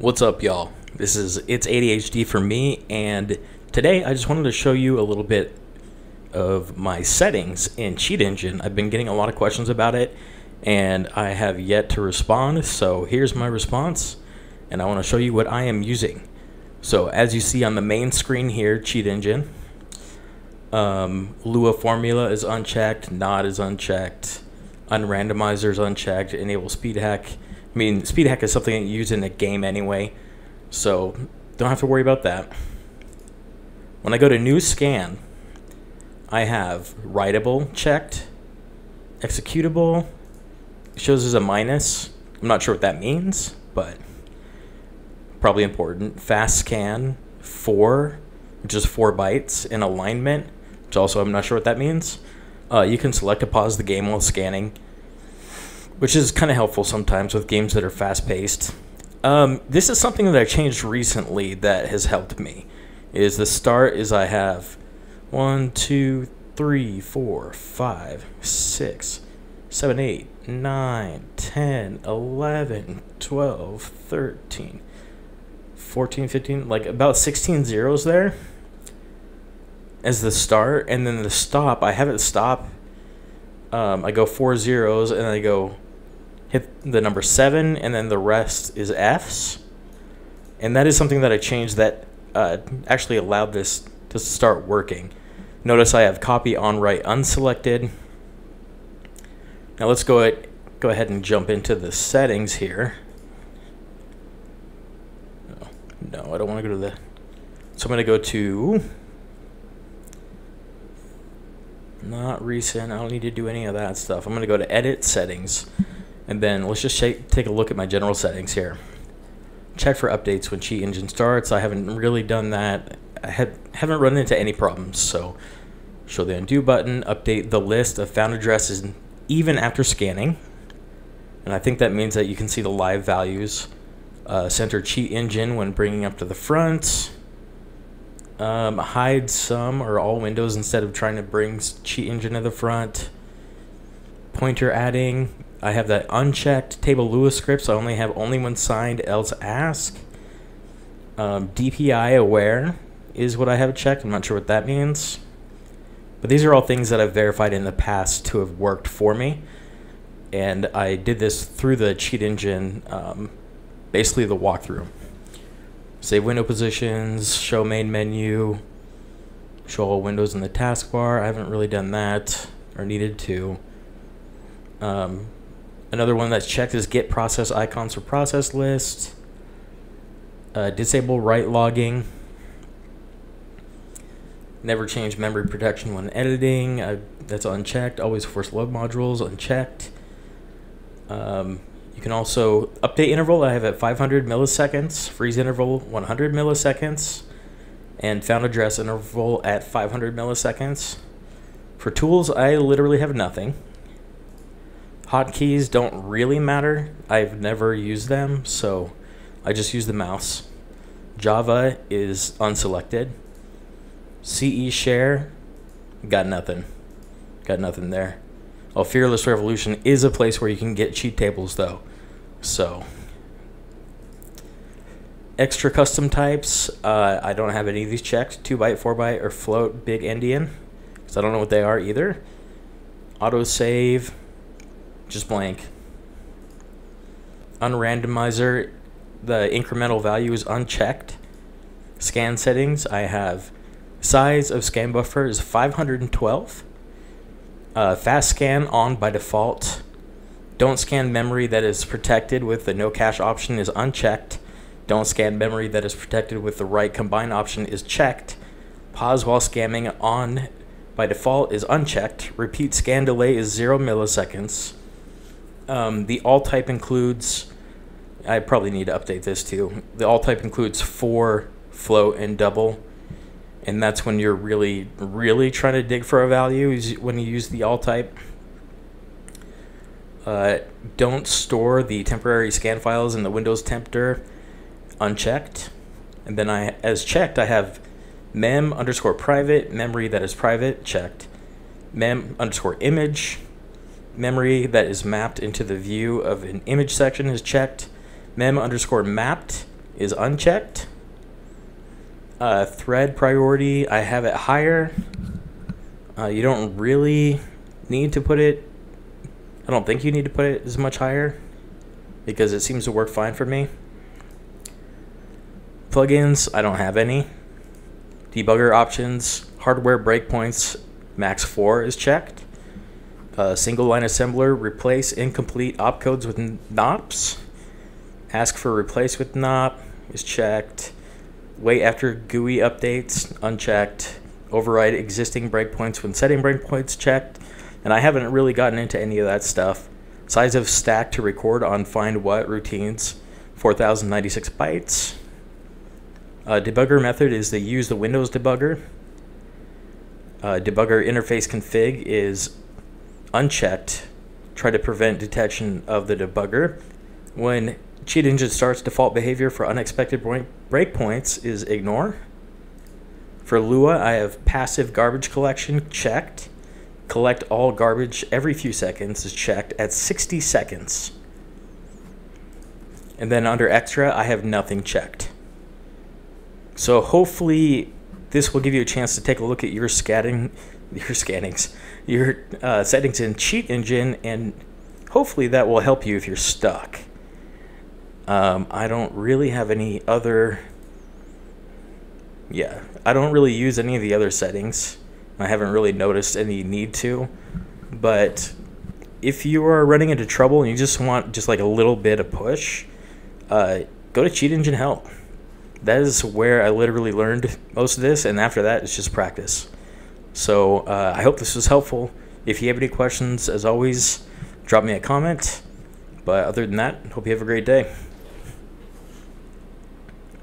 What's up, y'all? This is It's ADHD for me, and today I just wanted to show you a little bit of my settings in Cheat Engine. I've been getting a lot of questions about it, and I have yet to respond, so here's my response, and I want to show you what I am using. So, as you see on the main screen here, Cheat Engine, um, Lua formula is unchecked, NOT is unchecked, unrandomizer is unchecked, enable speed hack I mean, speed hack is something you use in a game anyway, so don't have to worry about that. When I go to new scan, I have writable checked, executable, shows as a minus. I'm not sure what that means, but probably important. Fast scan 4, which is 4 bytes in alignment, which also I'm not sure what that means. Uh, you can select to pause the game while scanning which is kind of helpful sometimes with games that are fast paced. Um, this is something that I changed recently that has helped me. Is the start is I have one, two, three, four, five, six, seven, eight, nine, ten, eleven, twelve, thirteen, fourteen, fifteen, like about 16 zeros there as the start, and then the stop, I have it stop. Um, I go four zeros, and I go hit the number seven, and then the rest is Fs. And that is something that I changed that uh, actually allowed this to start working. Notice I have copy on write unselected. Now let's go ahead, go ahead and jump into the settings here. No, I don't want to go to the. So I'm going to go to. Not recent. I don't need to do any of that stuff. I'm going to go to edit settings. And then let's just take a look at my general settings here. Check for updates when Cheat Engine starts. I haven't really done that. I had, haven't run into any problems. So show the undo button, update the list of found addresses even after scanning. And I think that means that you can see the live values. Uh, center Cheat Engine when bringing up to the front. Um, hide some or all windows instead of trying to bring Cheat Engine to the front. Pointer adding, I have that unchecked table Lua script, so I only have only when signed, else ask. Um, DPI aware is what I have checked. I'm not sure what that means. But these are all things that I've verified in the past to have worked for me. And I did this through the cheat engine, um, basically the walkthrough. Save window positions, show main menu, show all windows in the taskbar. I haven't really done that or needed to. Um, Another one that's checked is get process icons for process list. Uh, disable write logging. Never change memory protection when editing. Uh, that's unchecked. Always force load modules unchecked. Um, you can also update interval. I have at 500 milliseconds. Freeze interval 100 milliseconds. And found address interval at 500 milliseconds. For tools, I literally have nothing. Hotkeys don't really matter. I've never used them, so I just use the mouse. Java is unselected. CE share, got nothing. Got nothing there. Oh, Fearless Revolution is a place where you can get cheat tables, though. So, extra custom types, uh, I don't have any of these checked. 2 byte, 4 byte, or float big endian, because I don't know what they are either. Auto save, just blank. Unrandomizer, the incremental value is unchecked. Scan settings, I have size of scan buffer is 512. Uh, fast scan on by default. Don't scan memory that is protected with the no cache option is unchecked. Don't scan memory that is protected with the write combine option is checked. Pause while scanning on by default is unchecked. Repeat scan delay is 0 milliseconds. Um, the all type includes, I probably need to update this too. The all type includes for, float, and double. And that's when you're really, really trying to dig for a value, is when you use the all type. Uh, don't store the temporary scan files in the Windows temp Tempter unchecked. And then I, as checked, I have mem underscore private, memory that is private, checked. Mem underscore image, memory that is mapped into the view of an image section is checked. Mem underscore mapped is unchecked. Uh, thread priority, I have it higher. Uh, you don't really need to put it, I don't think you need to put it as much higher because it seems to work fine for me. Plugins, I don't have any. Debugger options, hardware breakpoints, max 4 is checked. Uh, single line assembler, replace incomplete opcodes with NOPs. Ask for replace with NOP is checked. Wait after GUI updates, unchecked. Override existing breakpoints when setting breakpoints, checked. And I haven't really gotten into any of that stuff. Size of stack to record on find what routines, 4096 bytes. Uh, debugger method is the use the Windows debugger. Uh, debugger interface config is unchecked. Try to prevent detection of the debugger. When Cheat Engine starts default behavior for unexpected breakpoints is ignore. For Lua, I have passive garbage collection checked. Collect all garbage every few seconds is checked at 60 seconds. And then under extra, I have nothing checked. So hopefully this will give you a chance to take a look at your scanning, your scannings, your uh, settings in Cheat Engine, and hopefully that will help you if you're stuck. Um, I don't really have any other. Yeah, I don't really use any of the other settings. I haven't really noticed any need to. But if you are running into trouble and you just want just like a little bit of push, uh, go to Cheat Engine Help. That is where I literally learned most of this, and after that, it's just practice. So uh, I hope this was helpful. If you have any questions, as always, drop me a comment. But other than that, hope you have a great day.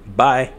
Bye.